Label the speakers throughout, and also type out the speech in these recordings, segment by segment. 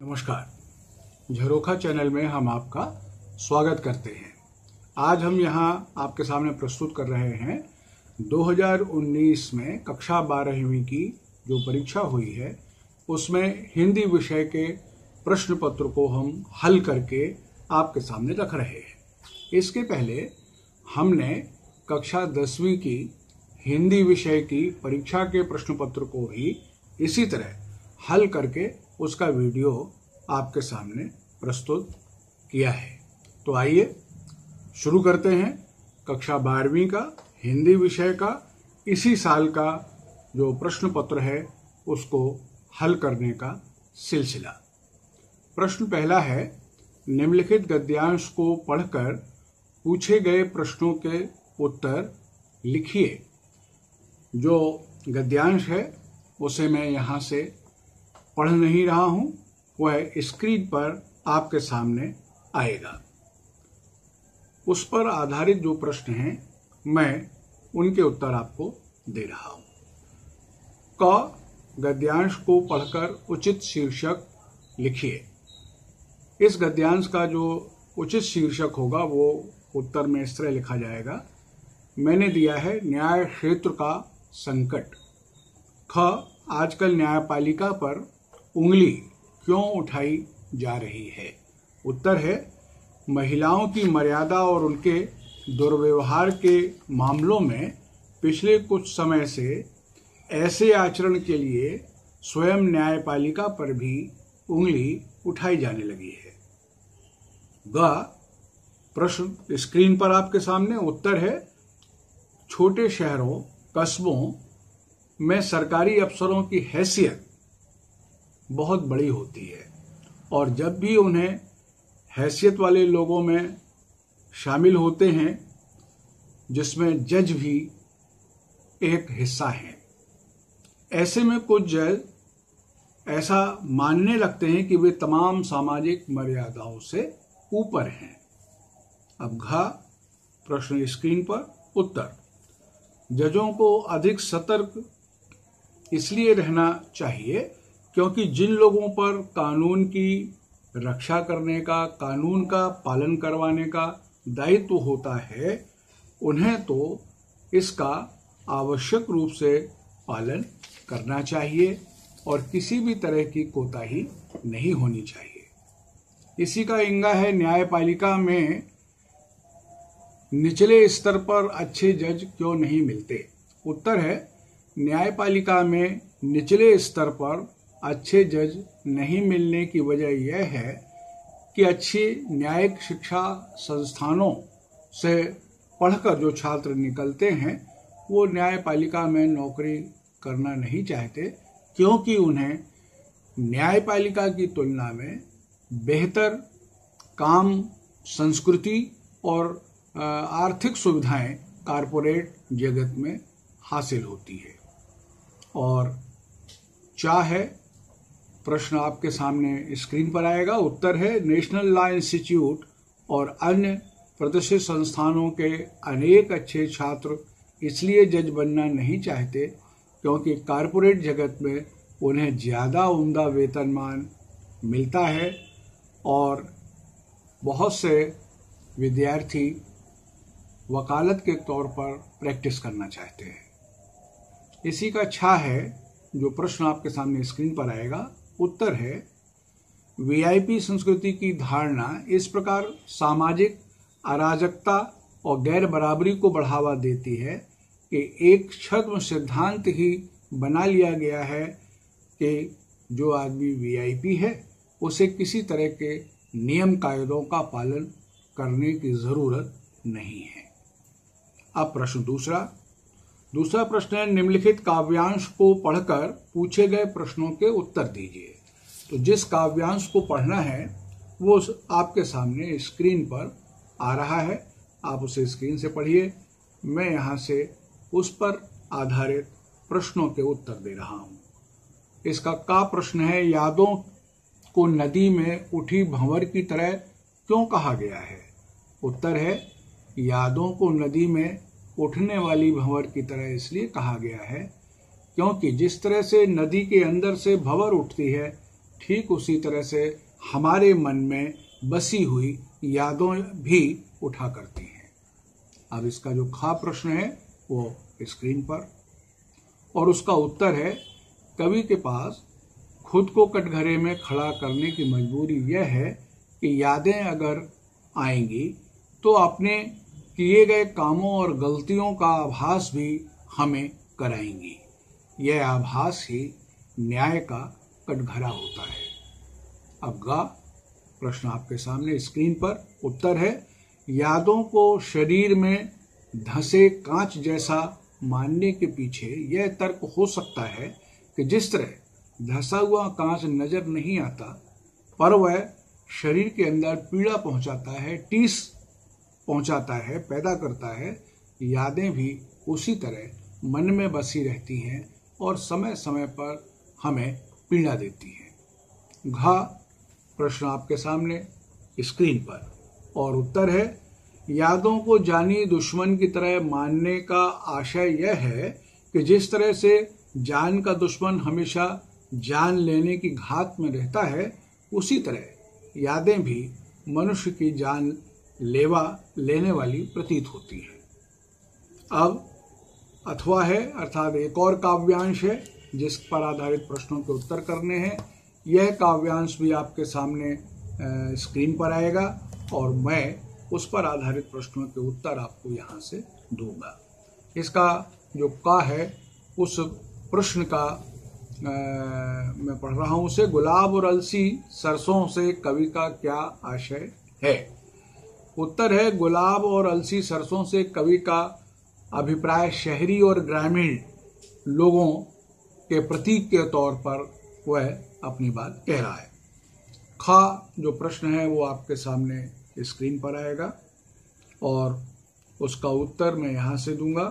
Speaker 1: नमस्कार। झरोखा चैनल में हम आपका स्वागत करते हैं। आज हम यहाँ आपके सामने प्रस्तुत कर रहे हैं 2019 में कक्षा बारहवीं की जो परीक्षा हुई है, उसमें हिंदी विषय के प्रश्न पत्र को हम हल करके आपके सामने रख रहे हैं। इसके पहले हमने कक्षा दसवीं की हिंदी विषय की परीक्षा के प्रश्न पत्र को भी इसी तरह हल करके उसका वीडियो आपके सामने प्रस्तुत किया है। तो आइए शुरू करते हैं कक्षा बारहवीं का हिंदी विषय का इसी साल का जो प्रश्न पत्र है, उसको हल करने का सिलसिला। प्रश्न पहला है, निम्नलिखित गद्यांश को पढ़कर पूछे गए प्रश्नों के उत्तर लिखिए। जो गद्यांश है, उसे मैं यहाँ से पढ़ नहीं रहा हूँ, वह स्क्रीन पर आपके सामने आएगा। उस पर आधारित जो प्रश्न हैं, मैं उनके उत्तर आपको दे रहा हूँ। क, गद्यांश को पढ़कर उचित शीर्षक लिखिए। इस गद्यांश का जो उचित शीर्षक होगा, वो उत्तर में इस तरह लिखा जाएगा। मैंने दिया है न्याय क्षेत्र का संकट। ख, आजकल न्यायपालिका पर उंगली क्यों उठाई जा रही है? उत्तर है, महिलाओं की मर्यादा और उनके दुर्व्यवहार के मामलों में पिछले कुछ समय से ऐसे आचरण के लिए स्वयं न्यायपालिका पर भी उंगली उठाई जाने लगी है। ग, प्रश्न स्क्रीन पर आपके सामने, उत्तर है, छोटे शहरों, कस्बों में सरकारी अफसरों की हैसियत बहुत बड़ी होती है। और जब भी उन्हें हैसियत वाले लोगों में शामिल होते हैं, जिसमें जज भी एक हिस्सा है। ऐसे में कुछ जज ऐसा मानने लगते हैं कि वे तमाम सामाजिक मर्यादाओं से ऊपर हैं। अब घा, प्रश्न स्क्रीन पर, उत्तर। जजों को अधिक सतर्क इसलिए रहना चाहिए क्योंकि जिन लोगों पर कानून की रक्षा करने का, कानून का पालन करवाने का दायित्व होता है, उन्हें तो इसका आवश्यक रूप से पालन करना चाहिए और किसी भी तरह की कोताही नहीं होनी चाहिए। इसी का इंगा है न्यायपालिका में निचले स्तर पर अच्छे जज क्यों नहीं मिलते? उत्तर है, न्यायपालिका में निचले स्तर पर अच्छे जज नहीं मिलने की वजह यह है कि अच्छी न्यायिक शिक्षा संस्थानों से पढ़कर जो छात्र निकलते हैं, वो न्यायपालिका में नौकरी करना नहीं चाहते, क्योंकि उन्हें न्यायपालिका की तुलना में बेहतर काम, संस्कृति और आर्थिक सुविधाएँ कारपोरेट जगत में हासिल होती है। और चाहे प्रश्न आपके सामने स्क्रीन पर आएगा। उत्तर है, नेशनल लॉ इंस्टीट्यूट और अन्य प्रतिष्ठित संस्थानों के अनेक अच्छे छात्र इसलिए जज बनना नहीं चाहते क्योंकि कारपोरेट जगत में उन्हें ज़्यादा उम्दा वेतनमान मिलता है और बहुत से विद्यार्थी वकालत के तौर पर प्रैक्टिस करना चाहते हैं। इसी का छा है जो प्रश्न आपके सामने स्क्रीन पर आएगा। उत्तर है वीआईपी संस्कृति की धारणा इस प्रकार सामाजिक, अराजकता और गैर बराबरी को बढ़ावा देती है कि एक छद्म सिद्धांत ही बना लिया गया है कि जो आदमी वीआईपी है, उसे किसी तरह के नियम कायदों का पालन करने की ज़रूरत नहीं है। अब प्रश्न दूसरा दूसरा प्रश्न है, निम्नलिखित काव्यांश को पढ़कर पूछे गए प्रश्नों के उत्तर दीजिए। तो जिस काव्यांश को पढ़ना है, वो आपके सामने स्क्रीन पर आ रहा है। आप उसे स्क्रीन से पढ़िए। मैं यहाँ से उस पर आधारित प्रश्नों के उत्तर दे रहा हूँ। इसका का प्रश्न है, यादों को नदी में उठी भंवर की तरह क्यों कहा गया है? उत्तर है, यादों को नदी में उठने वाली भंवर की तरह इसलिए कहा गया है, क्योंकि जिस तरह से नदी के अंदर से भंवर उठती है, ठीक उसी तरह से हमारे मन में बसी हुई यादों भी उठा करती हैं। अब इसका जो खा प्रश्न है, वो स्क्रीन पर। और उसका उत्तर है, कवि के पास खुद को कटघरे में खड़ा करने की मजबूरी यह है कि यादें अगर आएँगी तो अपने किए गए कामों और गलतियों का आभास भी हमें कराएँगी। यह आभास ही न्याय का कटघरा होता है। अब गा प्रश्न आपके सामने स्क्रीन पर उत्तर है। यादों को शरीर में धसे कांच जैसा मानने के पीछे यह तर्क हो सकता है कि जिस तरह धसा हुआ कांच नज़र नहीं आता, पर वह शरीर के अंदर पीड़ा पहुंचाता है, टीस पहुंचाता है, पैदा करता है, यादें भी उसी तरह मन में बसी रहती हैं और समय समय पर हमें पीड़ा देती हैं। घा, प्रश्न आपके सामने, स्क्रीन पर। और उत्तर है, यादों को जानी दुश्मन की तरह मानने का आशय यह है कि जिस तरह से जान का दुश्मन हमेशा जान लेने की घात में रहता है, उसी तरह यादें भी मनुष्य की जान लेवा लेने वाली प्रतीत होती है। अब अथवा है अर्थात एक और काव्यांश है जिस पर आधारित प्रश्नों के उत्तर करने हैं। यह काव्यांश भी आपके सामने स्क्रीन पर आएगा और मैं उस पर आधारित प्रश्नों के उत्तर आपको यहाँ से दूँगा। इसका जो का है उस प्रश्न का आ, मैं पढ़ रहा हूँ उसे गुलाब और अलसी सरसों से कवि का क्या आशय है? उत्तर है, गुलाब और अलसी सरसों से कवि का अभिप्राय शहरी और ग्रामीण लोगों के प्रतीक के तौर पर वह अपनी बात कह रहा है। खा, जो प्रश्न है, वो आपके सामने स्क्रीन पर आएगा और उसका उत्तर मैं यहाँ से दूँगा।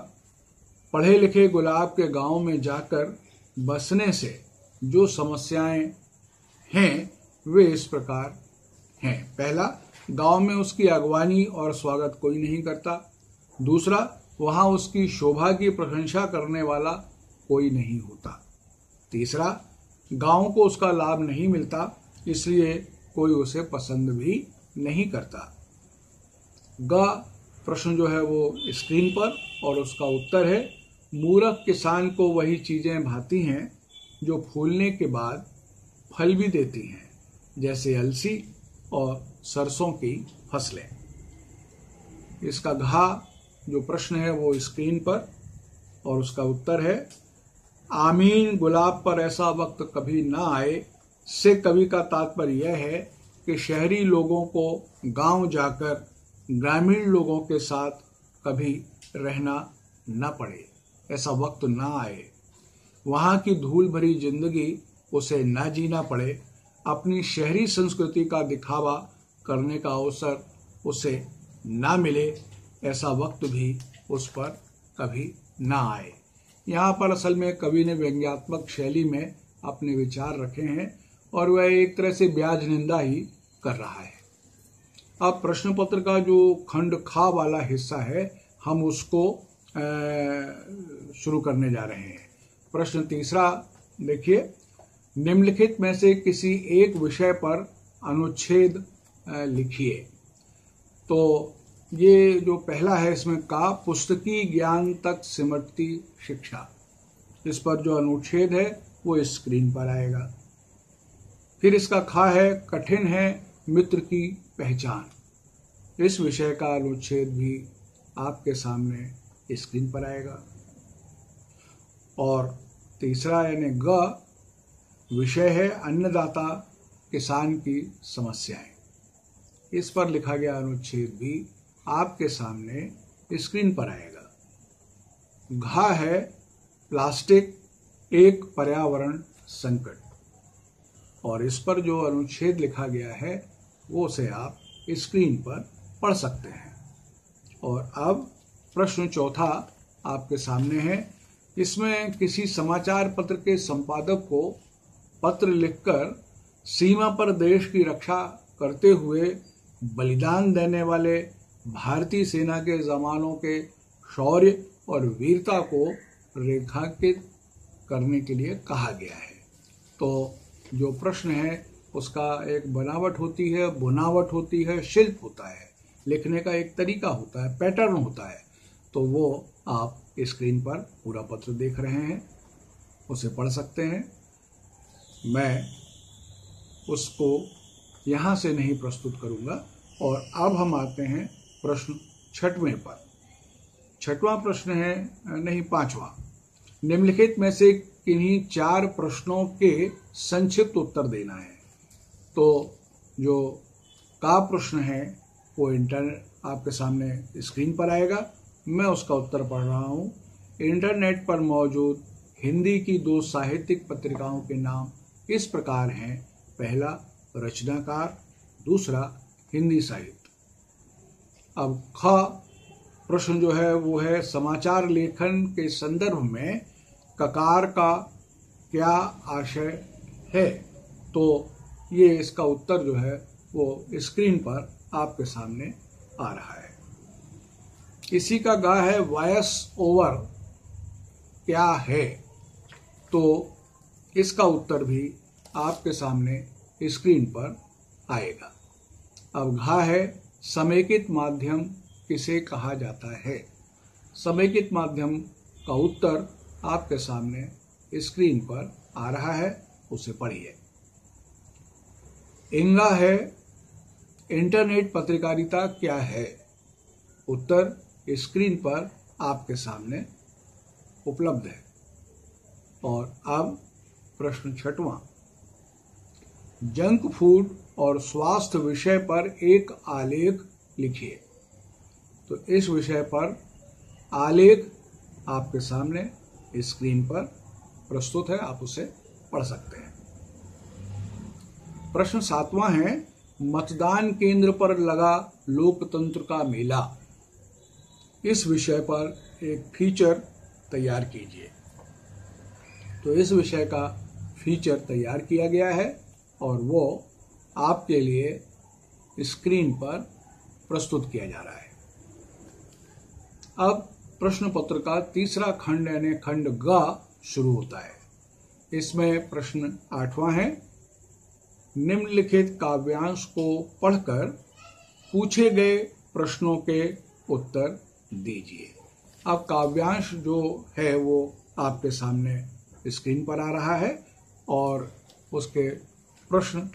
Speaker 1: पढ़े लिखे गुलाब के गाँव में जाकर बसने से जो समस्याएँ हैं, वे इस प्रकार हैं। पहला गाँव में उसकी अगवानी और स्वागत कोई नहीं करता। दूसरा, वहाँ उसकी शोभा की प्रशंसा करने वाला कोई नहीं होता। तीसरा, गाँव को उसका लाभ नहीं मिलता, इसलिए कोई उसे पसंद भी नहीं करता। ग, प्रश्न जो है वो स्क्रीन पर और उसका उत्तर है, मूर्ख किसान को वही चीज़ें भाती हैं जो फूलने के बाद फल भी देती हैं, जैसे अलसी और सरसों की फ़सलें। इसका घा, जो प्रश्न है, वो स्क्रीन पर, और उसका उत्तर है, आमीन गुलाब पर ऐसा वक्त कभी ना आए, से कवि का तात्पर्य यह है कि शहरी लोगों को गाँव जाकर ग्रामीण लोगों के साथ कभी रहना न पड़े, ऐसा वक्त ना आए। वहाँ की धूल भरी ज़िंदगी उसे न जीना पड़े अपनी शहरी संस्कृति का दिखावा करने का अवसर उसे ना मिले, ऐसा वक्त भी उस पर कभी ना आए। यहाँ पर असल में कवि ने व्यंग्यात्मक शैली में अपने विचार रखे हैं और वह एक तरह से ब्याज निंदा ही कर रहा है। अब प्रश्न पत्र का जो खंड खा वाला हिस्सा है, हम उसको शुरू करने जा रहे हैं। प्रश्न तीसरा, देखिए निम्नलिखित में से किसी एक विषय पर अनुच्छेद लिखिए। तो ये जो पहला है इसमें का पुस्तकी ज्ञान तक सिमटती शिक्षा। इस पर जो अनुच्छेद है, वो स्क्रीन पर आएगा। फिर इसका खा है, कठिन है, मित्र की पहचान। इस विषय का अनुच्छेद भी आपके सामने स्क्रीन पर आएगा। और तीसरा यानी ग विषय है अन्नदाता किसान की समस्याएँ। इस पर लिखा गया अनुच्छेद भी आपके सामने स्क्रीन पर आएगा। घा है प्लास्टिक, एक पर्यावरण संकट। और इस पर जो अनुच्छेद लिखा गया है, वो से आप स्क्रीन पर पढ़ सकते हैं। और अब प्रश्न चौथा आपके सामने है। इसमें किसी समाचार पत्र के संपादक को पत्र लिखकर सीमा पर देश की रक्षा करते हुए बलिदान देने वाले भारतीय सेना के जवानों के शौर्य और वीरता को रेखांकित करने के लिए कहा गया है। तो जो प्रश्न है, उसका एक बनावट होती है, बुनावट होती है, शिल्प होता है, लिखने का एक तरीका होता है, पैटर्न होता है। तो वो आप स्क्रीन पर पूरा पत्र देख रहे हैं, उसे पढ़ सकते हैं। मैं उसको यहाँ से नहीं प्रस्तुत करूँगा। और अब हम आते हैं प्रश्न छठवें पर। छठवां प्रश्न है, नहीं, पांचवा। निम्नलिखित में से किन्हीं चार प्रश्नों के संक्षिप्त उत्तर देना है। तो जो का प्रश्न है, वो इंटरनेट आपके सामने स्क्रीन पर आएगा। मैं उसका उत्तर पढ़ रहा हूँ। इंटरनेट पर मौजूद हिंदी की दो साहित्यिक पत्रिकाओं के नाम इस प्रकार हैं पहला रचनाकार, दूसरा हिंदी साहित्य। अब ख प्रश्न जो है, वो है समाचार लेखन के संदर्भ में ककार का क्या आशय है? तो ये इसका उत्तर जो है, वो स्क्रीन पर आपके सामने आ रहा है। इसी का गा है वायस ओवर क्या है? तो इसका उत्तर भी आपके सामने स्क्रीन पर आएगा। अब घा है, समेकित माध्यम किसे कहा जाता है? समेकित माध्यम का उत्तर आपके सामने स्क्रीन पर आ रहा है, उसे पढ़िए। इंगा है, इंटरनेट पत्रकारिता क्या है? उत्तर स्क्रीन पर आपके सामने उपलब्ध है। और अब प्रश्न छठवां। जंक फ़ूड और स्वास्थ्य विषय पर एक आलेख लिखिए। तो इस विषय पर आलेख आपके सामने स्क्रीन पर प्रस्तुत है, आप उसे पढ़ सकते हैं। प्रश्न सातवां है, मतदान केंद्र पर लगा लोकतंत्र का मेला। इस विषय पर एक फीचर तैयार कीजिए। तो इस विषय का फीचर तैयार किया गया है और वो आपके लिए स्क्रीन पर प्रस्तुत किया जा रहा है। अब प्रश्न पत्र का तीसरा खंड यानी खंड ग शुरू होता है। इसमें प्रश्न आठवां है। निम्नलिखित काव्यांश को पढ़कर पूछे गए प्रश्नों के उत्तर दीजिए। अब काव्यांश जो है वो आपके सामने स्क्रीन पर आ रहा है। और उसके प्रश्न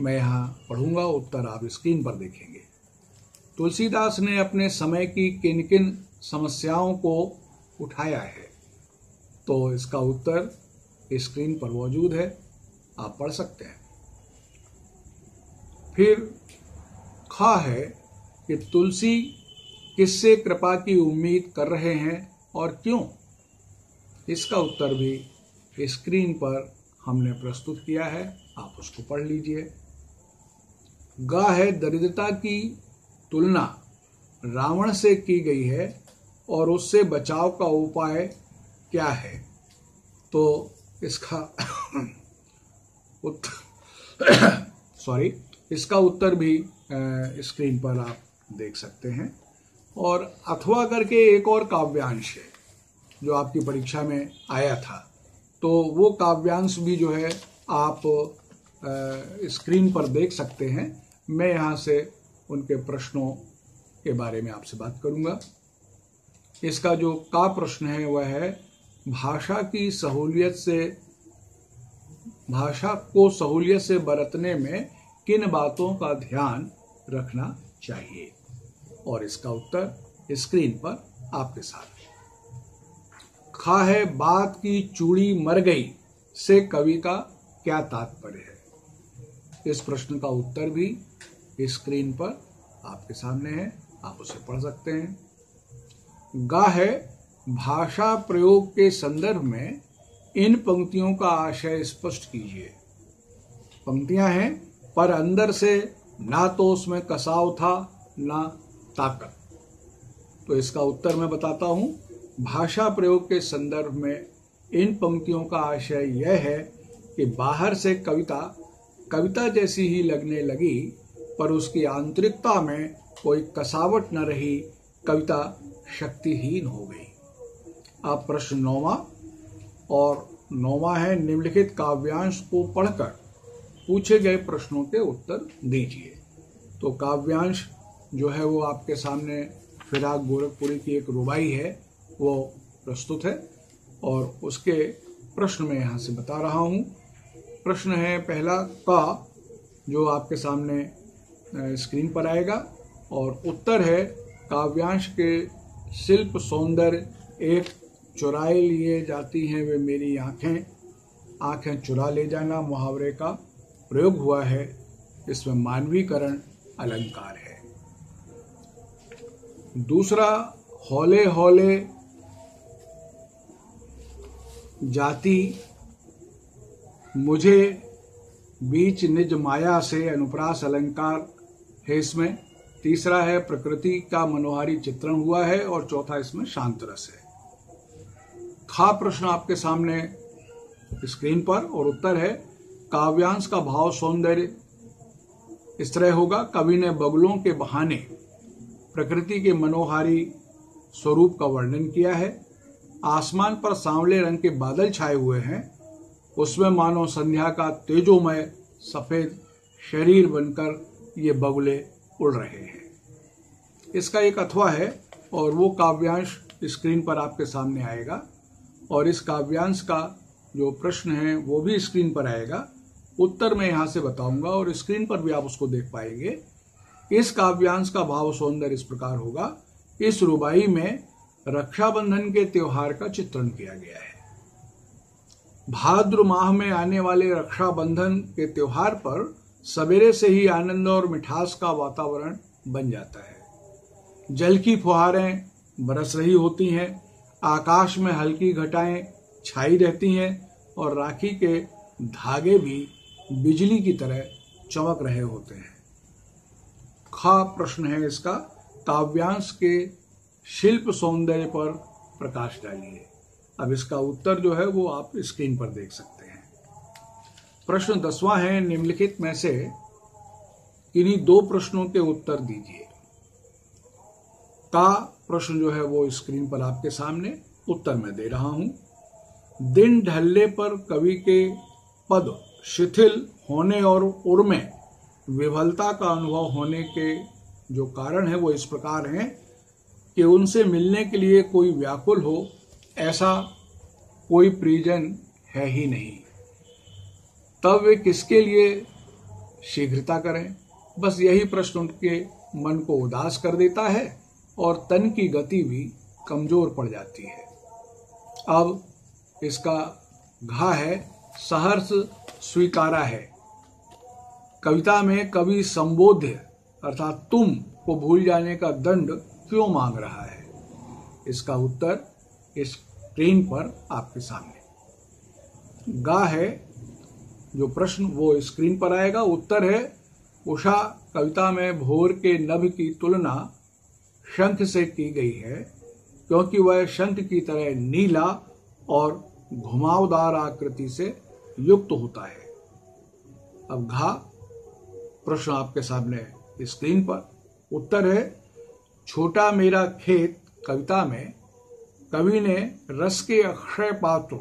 Speaker 1: मैं यहाँ पढ़ूँगा, उत्तर आप स्क्रीन पर देखेंगे। तुलसीदास ने अपने समय की किन किन समस्याओं को उठाया है? तो इसका उत्तर स्क्रीन पर मौजूद है, आप पढ़ सकते हैं। फिर खा है कि तुलसी किससे कृपा की उम्मीद कर रहे हैं और क्यों? इसका उत्तर भी स्क्रीन पर हमने प्रस्तुत किया है, आप उसको पढ़ लीजिए। गा है दरिद्रता की तुलना, रावण से की गई है और उससे बचाव का उपाय क्या है? तो इसका उत्तर सॉरी इसका उत्तर भी स्क्रीन पर आप देख सकते हैं। और अथवा करके एक और काव्यांश है, जो आपकी परीक्षा में आया था। तो वो काव्यांश भी जो है, आप स्क्रीन पर देख सकते हैं। मैं यहाँ से उनके प्रश्नों के बारे में आपसे बात करूँगा। इसका जो का प्रश्न है, वह है, भाषा की सहूलियत से, भाषा को सहूलियत से बरतने में किन बातों का ध्यान रखना चाहिए? और इसका उत्तर स्क्रीन पर आपके साथ। खा है बात की चूड़ी मर गई, से कवि का क्या तात्पर्य है? इस प्रश्न का उत्तर भी स्क्रीन पर आपके सामने है, आप उसे पढ़ सकते हैं। गा है, भाषा प्रयोग के संदर्भ में इन पंक्तियों का आशय स्पष्ट कीजिए। पंक्तियाँ हैं, पर अंदर से ना तो उसमें कसाव था, ना ताकत। तो इसका उत्तर मैं बताता हूँ भाषा प्रयोग के संदर्भ में इन पंक्तियों का आशय यह है कि बाहर से कविता कविता जैसी ही लगने लगी, पर उसकी आंतरिकता में कोई कसावट न रही, कविता शक्तिहीन हो गई। अब प्रश्न नौवा, और नौवा है निम्नलिखित काव्यांश को पढ़कर पूछे गए प्रश्नों के उत्तर दीजिए। तो काव्यांश जो है वो आपके सामने फिराक गोरखपुरी की एक रुबाई है। वो प्रस्तुत है और उसके प्रश्न में यहाँ से बता रहा हूँ। प्रश्न है पहला, का, जो आपके सामने स्क्रीन पर आएगा। और उत्तर है, काव्यांश के शिल्प सौंदर्य एक चुराए लिए जाती हैं वे मेरी आँखें। आँखें चुरा ले जाना मुहावरे का प्रयोग हुआ है। इसमें मानवीकरण अलंकार है। दूसरा हौले हौले जाति मुझे बीच निज माया से अनुप्रास अलंकार है इसमें। तीसरा है, प्रकृति का मनोहारी चित्रण हुआ है और चौथा इसमें शांत रस है। खा प्रश्न आपके सामने स्क्रीन पर और उत्तर है, काव्यांश का भाव सौंदर्य इस तरह होगा। कवि ने बगलों के बहाने प्रकृति के मनोहारी स्वरूप का वर्णन किया है। आसमान पर सांवले रंग के बादल छाए हुए हैं, उसमें मानो संध्या का तेजोमय सफ़ेद शरीर बनकर ये बगुले उड़ रहे हैं। इसका एक अथवा है, और वो काव्यांश स्क्रीन पर आपके सामने आएगा, और इस काव्यांश का जो प्रश्न है, वो भी स्क्रीन पर आएगा। उत्तर मैं यहाँ से बताऊँगा, और स्क्रीन पर भी आप उसको देख पाएँगे। इस काव्यांश का भाव सौंदर्य इस प्रकार होगा। इस रुबाई में रक्षाबंधन के त्योहार का चित्रण किया गया है। भाद्र माह में आने वाले रक्षाबंधन के त्योहार पर सवेरे से ही आनंद और मिठास का वातावरण बन जाता है। जल की फुहारें बरस रही होती हैं, आकाश में हल्की घटाएँ छाई रहती हैं और राखी के धागे भी बिजली की तरह चमक रहे होते हैं। खा प्रश्न है इसका, काव्यांश के शिल्प सौंदर्य पर प्रकाश डालिए। अब इसका उत्तर जो है वो आप स्क्रीन पर देख सकते हैं। प्रश्न दसवां है, निम्नलिखित में से इन्हीं दो प्रश्नों के उत्तर दीजिए। का प्रश्न जो है वो स्क्रीन पर आपके सामने उत्तर में दे रहा हूँ। दिन ढलने पर कवि के पद शिथिल होने और उर्मे विफलता का अनुभव होने के जो कारण है वो इस प्रकार हैं। कि उनसे मिलने के लिए कोई व्याकुल हो, ऐसा कोई प्रिजन है ही नहीं। तब वे किसके लिए शीघ्रता करें? बस यही प्रश्न उनके मन को उदास कर देता है और तन की गति भी कमज़ोर पड़ जाती है। अब इसका घा है, सहर्ष स्वीकारा है। कविता में कवि संबोध्य, अर्थात तुम को भूल जाने का दंड क्यों मांग रहा है? इसका उत्तर इस स्क्रीन पर आपके सामने। गा है, जो प्रश्न वो स्क्रीन पर आएगा, उत्तर है, उषा कविता में भोर के नभ की तुलना शंख से की गई है, क्योंकि वह शंख की तरह नीला और घुमावदार आकृति से युक्त होता है। अब घा, प्रश्न आपके सामने स्क्रीन पर। उत्तर है छोटा मेरा खेत कविता में कवि ने रस के अक्षय पात्र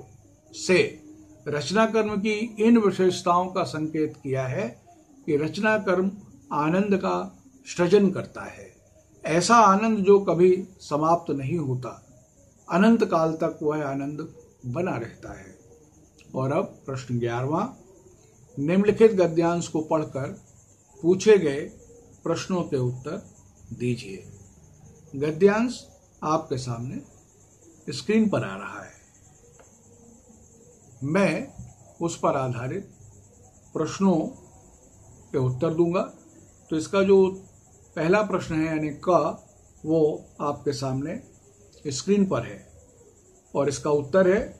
Speaker 1: से रचना कर्म की इन विशेषताओं का संकेत किया है कि रचना कर्म आनंद का सृजन करता है। ऐसा आनंद जो कभी समाप्त नहीं होता, अनंत काल तक वह आनंद बना रहता है। और अब प्रश्न ग्यारहवा, निम्नलिखित गद्यांश को पढ़कर पूछे गए प्रश्नों के उत्तर दीजिए। गद्यांश आपके सामने स्क्रीन पर आ रहा है। मैं उस पर आधारित प्रश्नों के उत्तर दूँगा। तो इसका जो पहला प्रश्न है यानी क, वो आपके सामने स्क्रीन पर है। और इसका उत्तर है,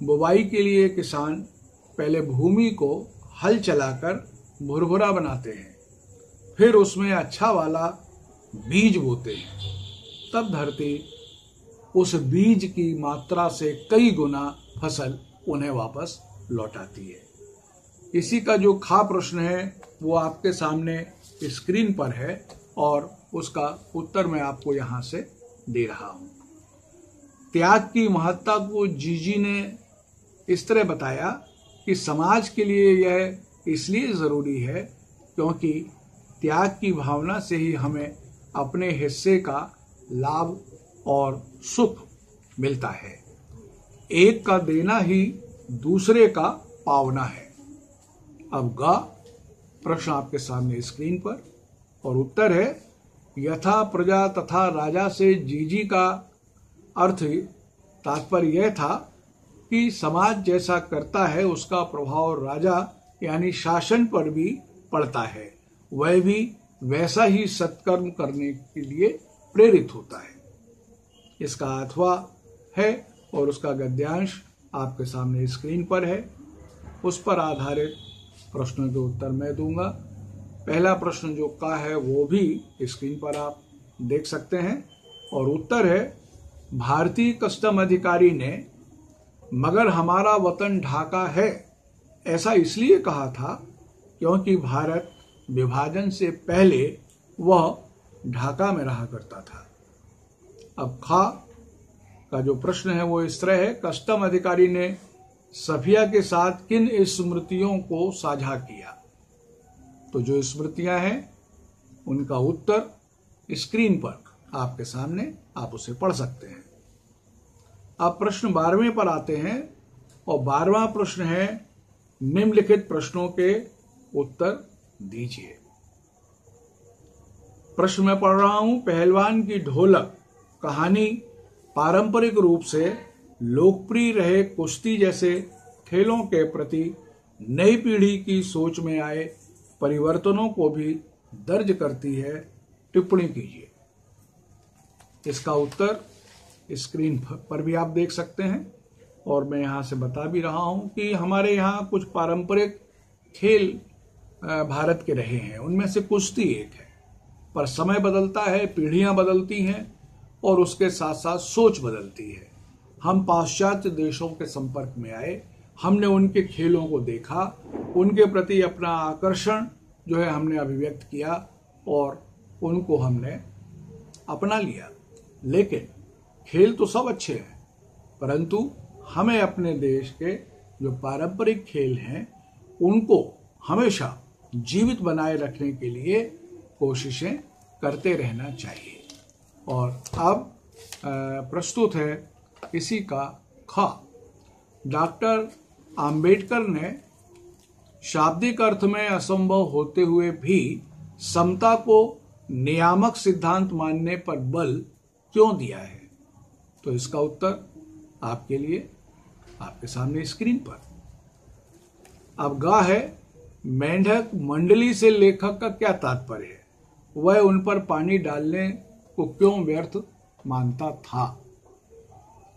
Speaker 1: बुवाई के लिए किसान पहले भूमि को हल चलाकर भुरभुरा बनाते हैं, फिर उसमें अच्छा वाला बीज बोते हैं। तब धरती उस बीज की मात्रा से कई गुना फ़सल उन्हें वापस लौटाती है। इसी का जो खा प्रश्न है, वो आपके सामने स्क्रीन पर है और उसका उत्तर मैं आपको यहाँ से दे रहा हूँ। त्याग की महत्ता को जीजी ने इस तरह बताया कि समाज के लिए यह इसलिए ज़रूरी है क्योंकि त्याग की भावना से ही हमें अपने हिस्से का लाभ और सुख मिलता है। एक का देना ही दूसरे का पावना है। अब गा, प्रश्न आपके सामने स्क्रीन पर और उत्तर है, यथा प्रजा तथा राजा से जीजी का अर्थ तात्पर्य यह था कि समाज जैसा करता है, उसका प्रभाव राजा यानी शासन पर भी पड़ता है। वह भी वैसा ही सत्कर्म करने के लिए प्रेरित होता है। इसका अथवा है और उसका गद्यांश आपके सामने स्क्रीन पर है। उस पर आधारित प्रश्नों के उत्तर मैं दूँगा। पहला प्रश्न जो का है वो भी स्क्रीन पर आप देख सकते हैं और उत्तर है, भारतीय कस्टम अधिकारी ने, मगर हमारा वतन ढाका है। ऐसा इसलिए कहा था क्योंकि भारत विभाजन से पहले वह ढाका में रहा करता था। अब खा का जो प्रश्न है वो इस तरह है, कस्टम अधिकारी ने सफिया के साथ किन स्मृतियों को साझा किया? तो जो स्मृतियाँ हैं, उनका उत्तर स्क्रीन पर आपके सामने आप उसे पढ़ सकते हैं। अब प्रश्न बारहवें पर आते हैं और बारहवा प्रश्न है, निम्नलिखित प्रश्नों के उत्तर दीजिए। प्रश्न में पढ़ रहा हूँ, पहलवान की ढोलक, कहानी पारंपरिक रूप से लोकप्रिय रहे कुश्ती जैसे खेलों के प्रति नई पीढ़ी की सोच में आए परिवर्तनों को भी दर्ज करती है। टिप्पणी कीजिए। इसका उत्तर स्क्रीन पर भी आप देख सकते हैं और मैं यहाँ से बता भी रहा हूँ कि हमारे यहाँ कुछ पारंपरिक खेल भारत के रहे हैं। उनमें से कुश्ती एक है। पर समय बदलता है, पीढ़ियाँ बदलती हैं और उसके साथ साथ सोच बदलती है। हम पाश्चात्य देशों के संपर्क में आए, हमने उनके खेलों को देखा, उनके प्रति अपना आकर्षण जो है हमने अभिव्यक्त किया और उनको हमने अपना लिया। लेकिन खेल तो सब अच्छे हैं, परंतु हमें अपने देश के जो पारंपरिक खेल हैं, उनको हमेशा जीवित बनाए रखने के लिए कोशिशें करते रहना चाहिए। और अब प्रस्तुत है इसी का ख। डॉक्टर अंबेडकर ने शाब्दिक अर्थ में असंभव होते हुए भी समता को नियामक सिद्धांत मानने पर बल क्यों दिया है? तो इसका उत्तर आपके लिए आपके सामने स्क्रीन पर। अब गा है, मेंढक मंडली से लेखक का क्या तात्पर्य है? वह उन पर पानी डालने को क्यों व्यर्थ मानता था?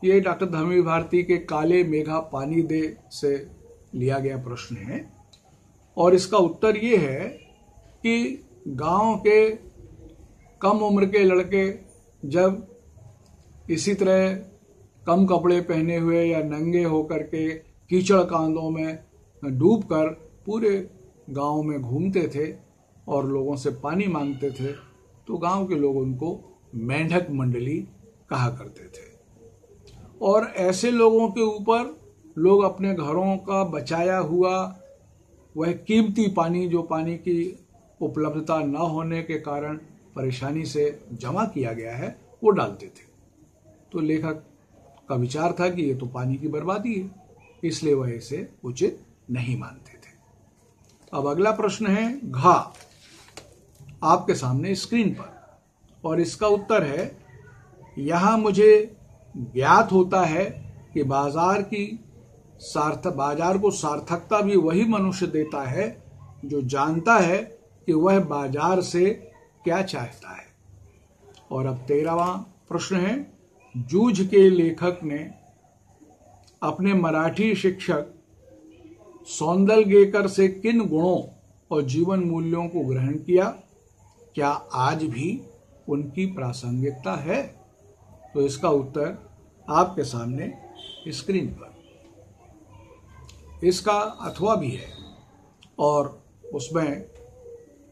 Speaker 1: ये डॉक्टर धर्मी भारती के काले मेघा पानी दे से लिया गया प्रश्न है। और इसका उत्तर ये है कि गाँव के कम उम्र के लड़के जब इसी तरह कम कपड़े पहने हुए या नंगे होकर के कीचड़ कांदों में डूबकर पूरे गाँव में घूमते थे और लोगों से पानी मांगते थे तो गाँव के लोग उनको मेंढक मंडली कहा करते थे। और ऐसे लोगों के ऊपर लोग अपने घरों का बचाया हुआ वह कीमती पानी, जो पानी की उपलब्धता न होने के कारण परेशानी से जमा किया गया है, वो डालते थे। तो लेखक का विचार था कि ये तो पानी की बर्बादी है, इसलिए वह इसे उचित नहीं मानते थे। अब अगला प्रश्न है, घा। आपके सामने स्क्रीन पर। और इसका उत्तर है, यहाँ मुझे ज्ञात होता है कि बाज़ार की सार्थ, बाज़ार को सार्थकता भी वही मनुष्य देता है जो जानता है कि वह बाज़ार से क्या चाहता है। और अब तेरहवा प्रश्न है, जूझ के लेखक ने अपने मराठी शिक्षक सौंदलगेकर से किन गुणों और जीवन मूल्यों को ग्रहण किया? क्या आज भी उनकी प्रासंगिकता है? तो इसका उत्तर आपके सामने स्क्रीन पर। इसका अथवा भी है और उसमें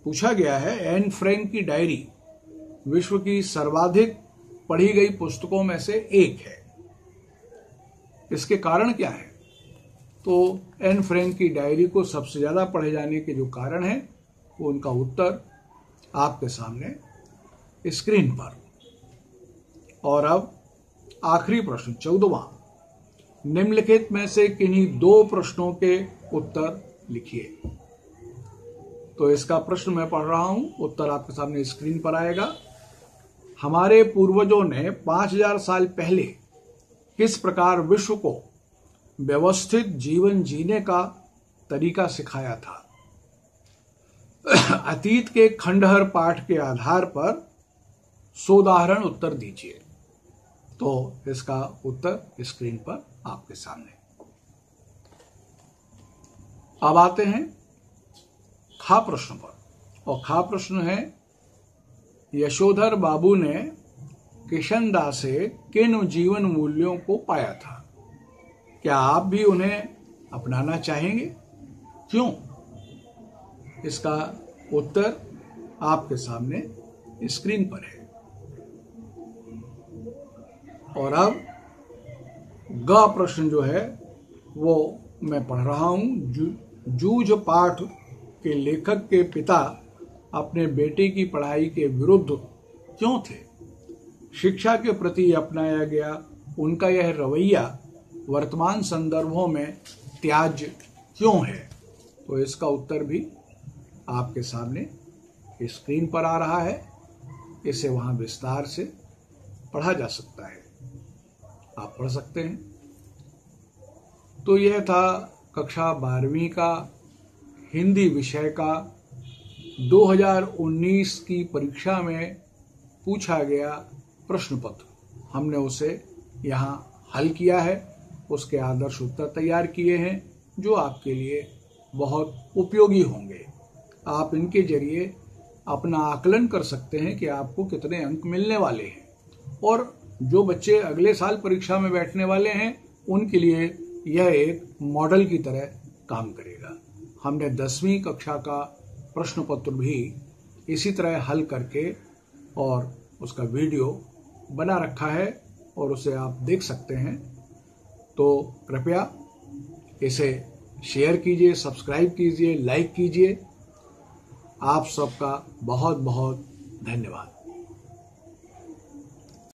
Speaker 1: पूछा गया है, एन फ्रैंक की डायरी विश्व की सर्वाधिक पढ़ी गई पुस्तकों में से एक है। इसके कारण क्या है? तो एन फ्रैंक की डायरी को सबसे ज़्यादा पढ़े जाने के जो कारण है, वो उनका उत्तर आपके सामने स्क्रीन पर। और अब आखिरी प्रश्न, चौदवा। निम्नलिखित में से किन्हीं दो प्रश्नों के उत्तर लिखिए। तो इसका प्रश्न मैं पढ़ रहा हूँ, उत्तर आपके सामने स्क्रीन पर आएगा। हमारे पूर्वजों ने 5000 साल पहले किस प्रकार विश्व को व्यवस्थित जीवन जीने का तरीका सिखाया था? अतीत के खंडहर पाठ के आधार पर सोदाहरण उत्तर दीजिए। तो इसका उत्तर स्क्रीन पर आपके सामने। अब आते हैं खा प्रश्न पर। और खा प्रश्न है, यशोधर बाबू ने किशन दास से किन जीवन मूल्यों को पाया था? क्या आप भी उन्हें अपनाना चाहेंगे? क्यों? इसका उत्तर आपके सामने स्क्रीन पर है। और अब ग प्रश्न जो है, वो मैं पढ़ रहा हूँ। जूझ पाठ के लेखक के पिता अपने बेटे की पढ़ाई के विरुद्ध क्यों थे? शिक्षा के प्रति अपनाया गया उनका यह रवैया वर्तमान संदर्भों में त्याज क्यों है? तो इसका उत्तर भी आपके सामने स्क्रीन पर आ रहा है। इसे वहाँ विस्तार से पढ़ा जा सकता है। आप पढ़ सकते हैं। तो यह था कक्षा बारहवीं का हिंदी विषय का 2019 की परीक्षा में पूछा गया प्रश्न पत्र हमने उसे यहाँ हल किया है। उसके आदर्श उत्तर तैयार किए हैं, जो आपके लिए बहुत उपयोगी होंगे। आप इनके ज़रिए अपना आकलन कर सकते हैं कि आपको कितने अंक मिलने वाले हैं। और जो बच्चे अगले साल परीक्षा में बैठने वाले हैं, उनके लिए यह एक मॉडल की तरह काम करेगा। हमने दसवीं कक्षा का प्रश्न पत्र भी इसी तरह हल करके और उसका वीडियो बना रखा है और उसे आप देख सकते हैं। तो कृपया इसे शेयर कीजिए, सब्सक्राइब कीजिए, लाइक कीजिए आप सबका बहुत बहुत धन्यवाद।